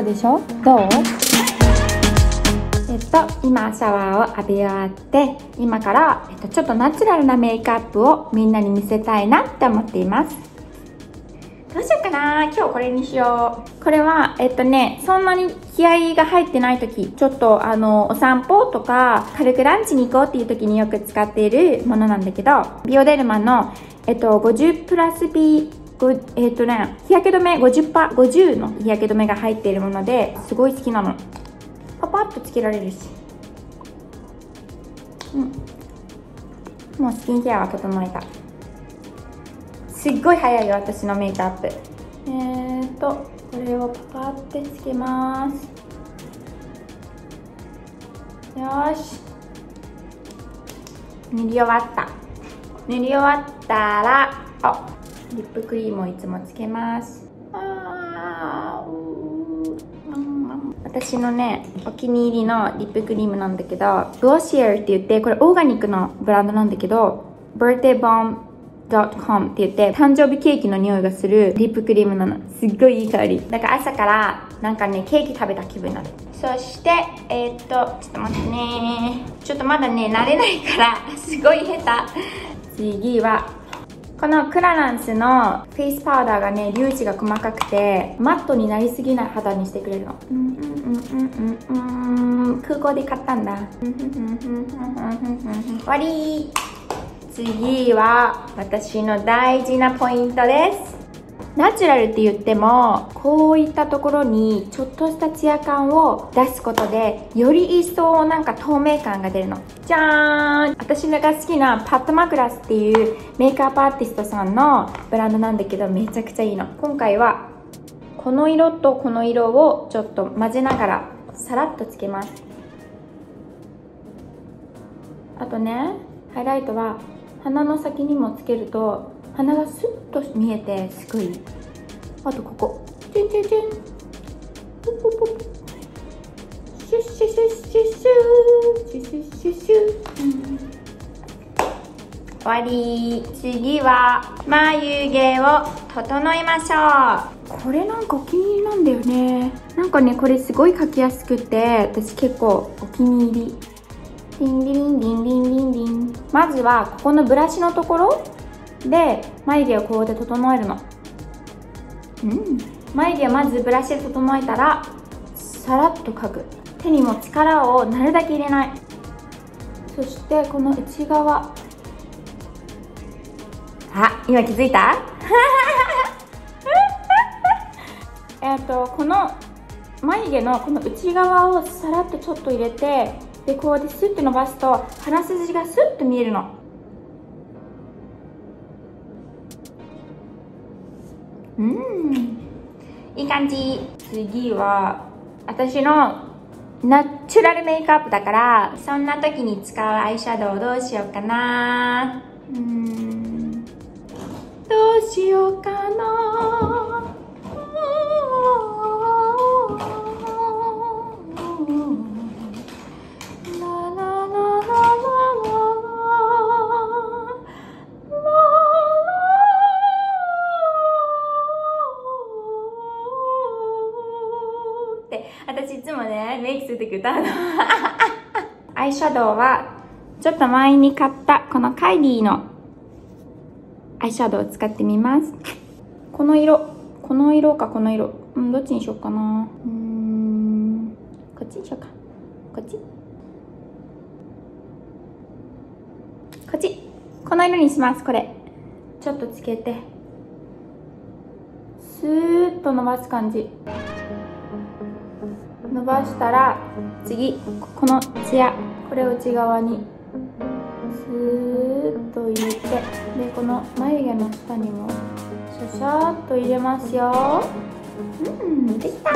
うでしょ？どう？えっと、今シャワーを浴び終わって今から、えっと、ちょっとナチュラルなメイクアップをみんなに見せたいなって思っています。どうしようかな？今日これにしよう。これはえっとねそんなに気合が入ってない時ちょっとあのお散歩とか軽くランチに行こうっていう時によく使っているものなんだけどビオデルマのえっと50プラス B えっとね日焼け止め50パ50の日焼け止めが入っているものですごい好きなの。パパッとつけられるし。うん。もうスキンケアは整えた。すっごい早いよ私のメイクアップ。えーとこれをパパってつけます。よし。塗り終わった。塗り終わったらあリップクリームをいつもつけます。私のねお気に入りのリップクリームなんだけどグロシアルって言ってこれオーガニックのブランドなんだけどバーテーボン .com って言って誕生日ケーキの匂いがするリップクリームなの。すっごいいい香り。だから朝からなんかねケーキ食べた気分になる。そしてえー、っとちょっと待ってね。ちょっとまだね慣れないからすごい下手。次はこのクラランスのフェイスパウダーがね粒子が細かくてマットになりすぎない肌にしてくれるの。うんうんうんうんうんうん。空港で買ったんだ。終わり。次は私の大事なポイントです。ナチュラルって言ってもこういったところにちょっとしたツヤ感を出すことでより一層なんか透明感が出るの。じゃーん。私が好きなパッドマクラスっていうメイクアップアーティストさんのブランドなんだけどめちゃくちゃいいの。今回はこの色とこの色をちょっと混ぜながらさらっとつけます。あとねハイライトは鼻の先にもつけると鼻がスッと見えてすごい。あとここ。チュンチュンチュン。シュッシュシュッシュッシュッシュッシュッシュッシュッ終わり次は眉毛を整えましょう。これなんかお気に入りなんだよね。なんかねこれすごい描きやすくて私結構お気に入り。リンリリンリンリンリンリン。まずはここのブラシのところで眉毛をこうやって整えるの。うん。眉毛をまずブラシで整えたらさらっと描く手にも力をなるだけ入れない。そしてこの内側。あ今気づいた？えっとこの眉毛のこの内側をさらっとちょっと入れてでこうやってスッと伸ばすと鼻筋がスッと見えるの。うん。いい感じ。次は私のナチュラルメイクアップだからそんな時に使うアイシャドウどうしようかな。うん。どうしようかな歌うの。アイシャドウは、ちょっと前に買ったこのカイリーのアイシャドウを使ってみます。この色、この色かこの色。うん、どっちにしようかな。うん、こっちにしようか。こっちこっち。この色にします、これ。ちょっとつけて。スーッと伸ばす感じ。伸ばしたら次このツヤこれを内側にスーッと入れてでこの眉毛の下にもシャシャーっと入れますよ。うんできた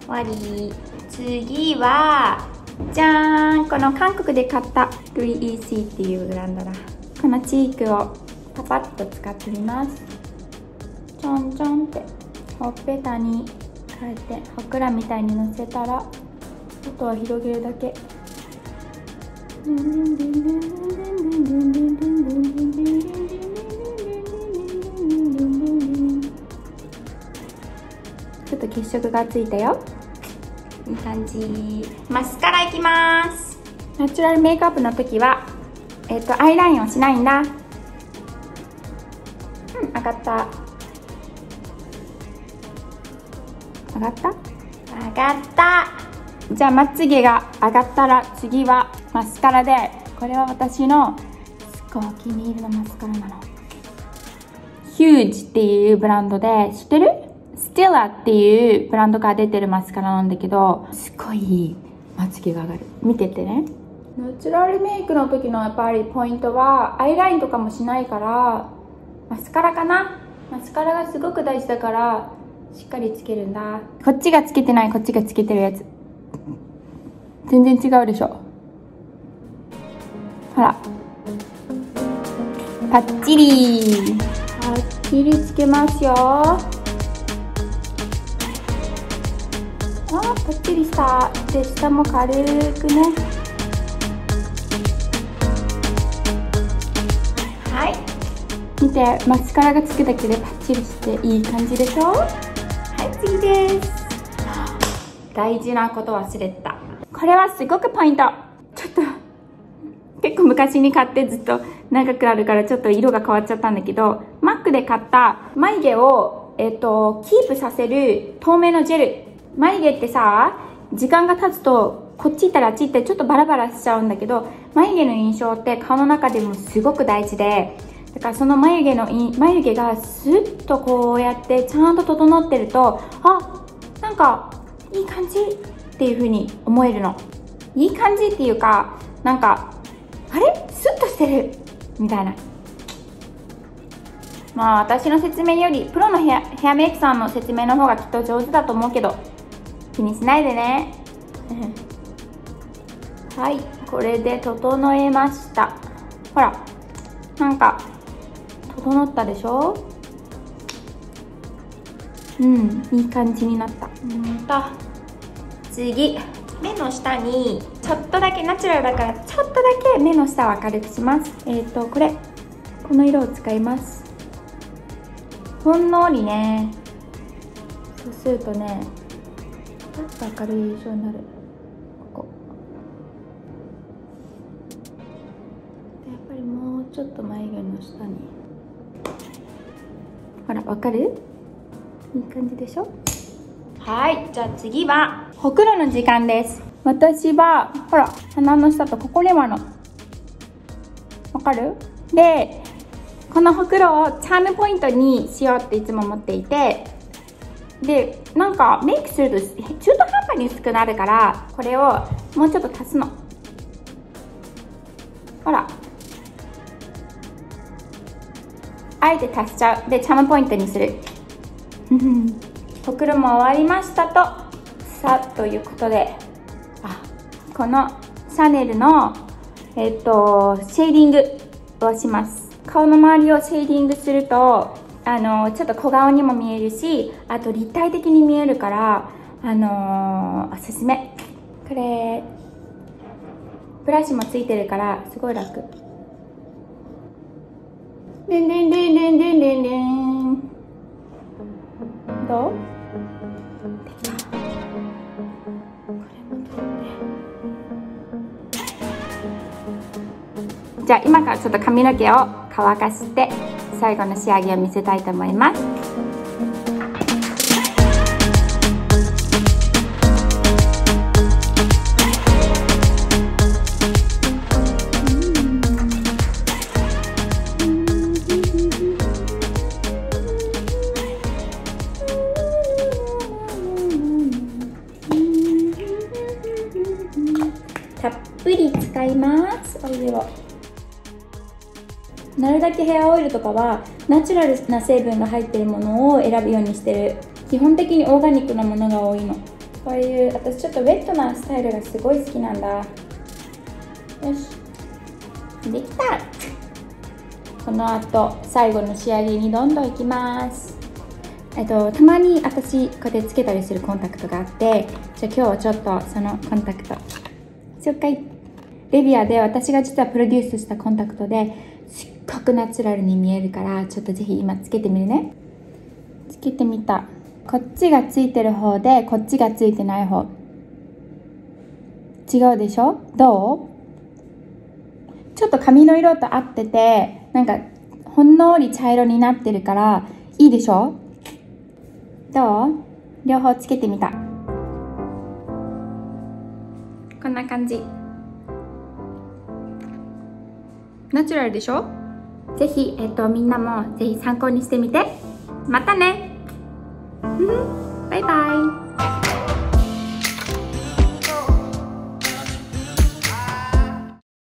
終わり。次はじゃーん。この韓国で買った 3EC っていうブランドだ。このチークをパパッと使ってみます。ちょんちょんってほっぺたにこうやってほくらみたいにのせたらあとは広げるだけ。ちょっと気血色がついたよ。いい感じ。マスカラいきます。ナチュラルメイクアップの時はえっ、ー、とアイラインをしないんだ。うん上がった上がった？上がった。じゃあまつげが上がったら次はマスカラで。これは私の。すっごいお気に入りのマスカラなの。ヒュージっていうブランドで知ってる？スティラっていうブランドから出てるマスカラなんだけどすっごいまつげが上がる。見ててね。ナチュラルメイクの時のやっぱりポイントはアイラインとかもしないからマスカラかな？マスカラがすごく大事だからしっかりつけるんだ。こっちがつけてないこっちがつけてるやつ。全然違うでしょ。ほら。パッチリ。パッチリつけますよ。あパッチリした。で下も軽くね。はい。見てマスカラがつくだけでパッチリしていい感じでしょ。はい次です。大事なこと忘れた。これはすごくポイント。ちょっと結構昔に買ってずっと長くあるからちょっと色が変わっちゃったんだけどマックで買った眉毛を、えっと、キープさせる透明のジェル。眉毛ってさ時間が経つとこっち行ったらあっち行ってちょっとバラバラしちゃうんだけど眉毛の印象って顔の中でもすごく大事でだからその眉毛の眉毛がスッとこうやってちゃんと整ってるとあなんかいい感じっていう風に思えるの。いい感じっていうかなんかあれ？スッとしてるみたいな。まあ私の説明よりプロのヘアヘアメイクさんの説明の方がきっと上手だと思うけど気にしないでね。はいこれで整えました。ほらなんか整ったでしょ？うんいい感じになった。うんと次。目の下にちょっとだけナチュラルだからちょっとだけ目の下を明るくします。えっ、ー、とこれ。この色を使います。ほんのりね。そうするとねパッと明るい印象になる。ここ。でやっぱりもうちょっと眉毛の下に。ほらわかる？いい感じでしょ？はいじゃあ次は。ほくろの時間です。私はほら鼻の下とここにもあるの。わかる？でこのほくろをチャームポイントにしようっていつも思っていて。でなんかメイクすると中途半端に薄くなるからこれをもうちょっと足すの。ほらあえて足しちゃう。でチャームポイントにする。ほくろも終わりましたと。さあということで。あこのシャネルのえっ、とシェーディングをします。顔の周りをシェーディングするとあのちょっと小顔にも見えるしあと立体的に見えるからあのー、おすすめ。これブラシもついてるからすごい楽。でんでんでんでんでんでんでん。どう？じゃあ今からちょっと髪の毛を乾かして最後の仕上げを見せたいと思います。ぷり使います。お湯を。なるだけヘアオイルとかはナチュラルな成分が入ってるものを選ぶようにしてる。基本的にオーガニックなものが多いの。こういう私ちょっとウェットなスタイルがすごい好きなんだ。よし。できた。この後最後の仕上げにどんどんいきます。えっと、たまに私こうやってつけたりするコンタクトがあってじゃあ今日はちょっとそのコンタクト紹介。レビアで私が実はプロデュースしたコンタクトですっごくナチュラルに見えるからちょっとぜひ今つけてみるね。つけてみた。こっちがついてる方でこっちがついてない方。違うでしょ？どう？ちょっと髪の色と合っててなんかほんのり茶色になってるからいいでしょ？どう？両方つけてみた。こんな感じ。ナチュラルでしょ？ぜひ、えっと、みんなもぜひ参考にしてみて。またね。バイバイ。